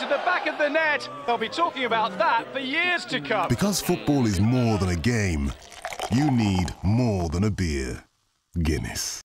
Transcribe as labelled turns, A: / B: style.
A: into the back of the net. They'll be talking about that for years to come.
B: Because football is more than a game, you need more than a beer. Guinness.